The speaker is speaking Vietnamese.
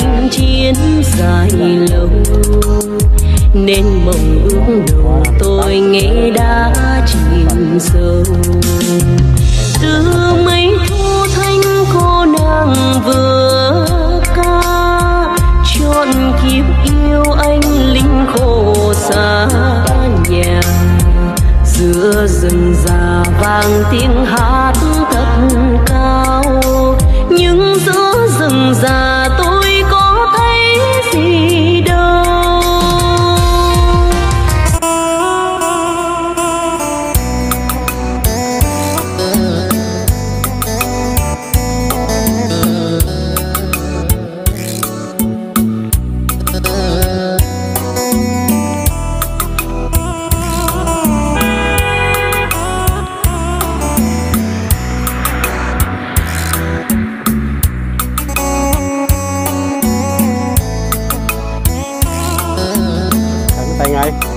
chinh chiến dài lâu. Nên mộng ước đầu tôi nghe đã chìm sâu. Từ mấy thu thanh cô nàng vừa ca trọn kiếp yêu anh linh khổ xa nhà. Giữa rừng già vang tiếng hát ไง